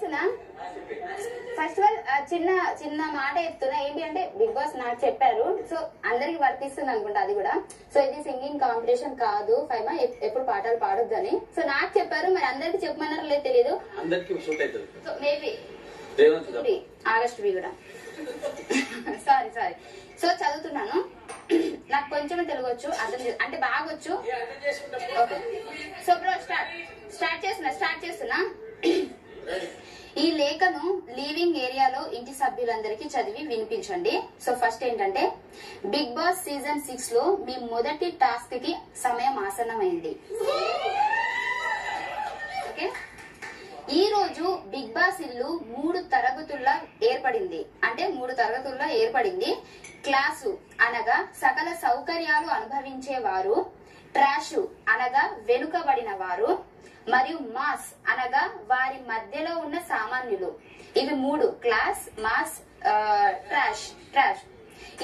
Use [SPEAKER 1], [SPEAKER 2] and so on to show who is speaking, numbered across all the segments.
[SPEAKER 1] చేస్తున్నా? First of all చిన్న చిన్న మాట చెప్తున్నా. ఏంటి అంటే బిగ్ బాస్ నాకు చెప్పారు. సో అందరికి వర్తిస్తుంది అనుకుంటా అది కూడా. సో ఇది సింగింగ్ కాంపిటీషన్ కాదు ఫైమా? ఎప్- ఎప్పుడు పాటలు పాడొద్దని. సో నాకు చెప్పారు. మరి అందరికి చెప్పమన్నారో లేదు తెలియదు
[SPEAKER 2] అందరికి షూట్ అవుతుంది.
[SPEAKER 1] సో మేబీ ఆగస్ట్ బి కూడా. సారీ సారీ సో చదువుతున్నాను. నాకు కొంచెం తెలుగు వచ్చు అర్థం చే- అంటే బాగా వచ్చు okay so bro start start చేస్తున్నా స్టార్ట్ చేస్తున్నా. ఈ లేఖను లీవింగ్ ఏరియాలో ఇంటి సభ్యులందరికీ చదివి వినిపించండి. సో ఫస్ట్ ఏంటంటే బిగ్ బాస్ సీజన్ సిక్స్లో మీ మొదటి టాస్క్కి సమయం ఆసన్నమైంది. ఓకే? ఈ రోజు బిగ్ బాస్ ఇల్లు మూడు తరగతుల్లో ఏర్పడింది. అంటే మూడు తరగతుల్లో ఏర్పడింది. క్లాసు అనగా సకల సౌకర్యాలు అనుభవించేవారు ట్రాషు అనగా వెనుకబడిన వారు మరియు మాస్ అనగా వారి మధ్యలో ఉన్న సామాన్యులు. ఇవి మూడు క్లాస్ మాస్ ట్రాష్ ట్రాష్.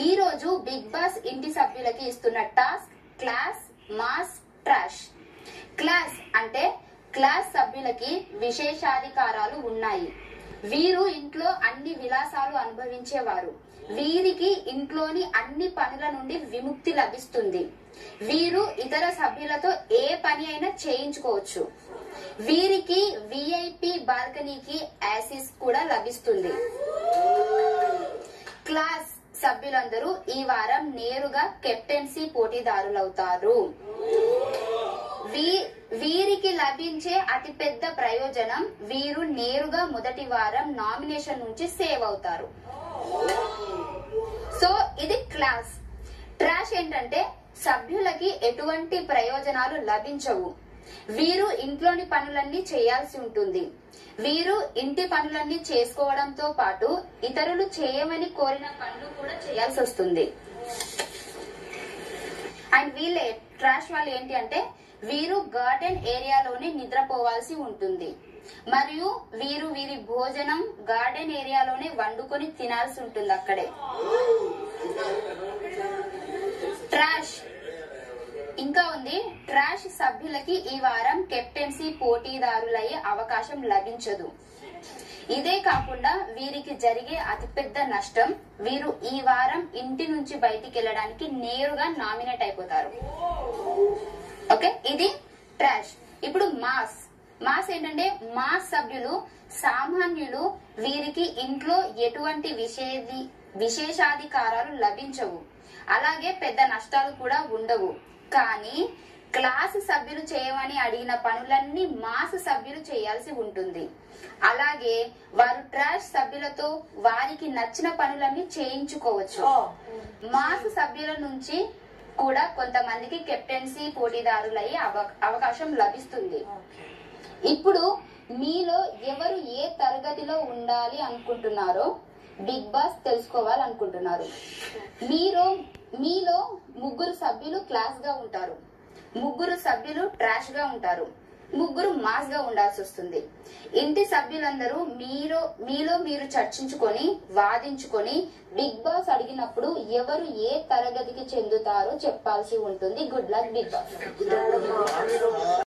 [SPEAKER 1] ఈ రోజు బిగ్ బాస్ ఇంటి సభ్యులకి ఇస్తున్న task class mass trash. Class అంటే క్లాస్ సభ్యులకి విశేషాధికారాలు ఉన్నాయి. వీరు ఇంట్లో అన్ని విలాసాలు అనుభవించేవారు. వీరికి ఇంట్లోని అన్ని పనుల నుండి విముక్తి లభిస్తుంది. వీరు ఇతర సభ్యులతో ఏ పని అయినా చేయించుకోవచ్చు. వీరికి విఐపి బాల్కనీకి యాసిస్ కూడా లభిస్తుంది. క్లాస్ సభ్యులందరూ ఈ వారం నేరుగా కెప్టెన్సీ పోటీదారులవుతారు. వీ- వీరికి లభించే అతిపెద్ద ప్రయోజనం వీరు నేరుగా మొదటి వారం నామినేషన్ నుంచి సేవ్ అవుతారు. సో ఇది క్లాస్. ట్రాష్ ఏంటంటే సభ్యులకి ఎటువంటి ప్రయోజనాలు లభించవు. వీరు ఇంట్లోని పనులన్నీ చేయాల్సి ఉంటుంది. వీరు ఇంటి పనులన్నీ చేసుకోవడంతో పాటు ఇతరులు చేయమని కోరిన పనులు కూడా చేయాల్సి వస్తుంది. అండ్ వీళ్ళే ట్రాష్ వాళ్ళు ఏంటి అంటే వీరు గార్డెన్ ఏరియాలోనే నిద్రపోవాల్సి ఉంటుంది. మరియు వీరు వీరి భోజనం గార్డెన్ ఏరియాలోనే వండుకొని తినాల్సి ఉంటుంది అక్కడే. ట్రాష్ ఇంకా ఉంది. ట్రాష్ సభ్యులకి ఈ వారం కెప్టెన్సీ పోటీదారులయ్యే అవకాశం లభించదు. ఇదే కాకుండా వీరికి జరిగే అతిపెద్ద నష్టం వీరు ఈ వారం ఇంటి నుంచి బయటికి వెళ్ళడానికి నేరుగా నామినేట్ అయిపోతారు. ఓకే? ఇది ట్రాష్. ఇప్పుడు మాస్. మాస్ ఏంటంటే మాస్ సభ్యులు సామాన్యులు వీరికి ఇంట్లో ఎటువంటి విషేది విశేషాధికారాలు లభించవు. అలాగే పెద్ద నష్టాలు కూడా ఉండవు. కానీ క్లాస్ సభ్యులు చేయమని అడిగిన పనులన్నీ మాస్ సభ్యులు చేయాల్సి ఉంటుంది. అలాగే వారు ట్రాష్ సభ్యులతో వారికి నచ్చిన పనులన్నీ చేయించుకోవచ్చు. మాస్ సభ్యుల నుంచి కూడా కొంతమందికి కెప్టెన్సీ పోటీదారులయ్యే అవ- అవకాశం లభిస్తుంది. ఇప్పుడు మీలో ఎవరు ఏ తరగతిలో ఉండాలి అనుకుంటున్నారో బిగ్ బాస్ తెలుసుకోవాలనుకుంటున్నారు. మీరు మీలో ముగ్గురు సభ్యులు క్లాస్గా ఉంటారు. ముగ్గురు సభ్యులు ట్రాష్గా ఉంటారు. ముగ్గురు మాస్గా ఉండాల్సి వస్తుంది. ఇంటి సభ్యులందరూ మీరు మీలో మీరు చర్చించుకొని వాదించుకొని బిగ్ బాస్ అడిగినప్పుడు ఎవరు ఏ తరగతికి చెందుతారో చెప్పాల్సి ఉంటుంది. Good luck big boss.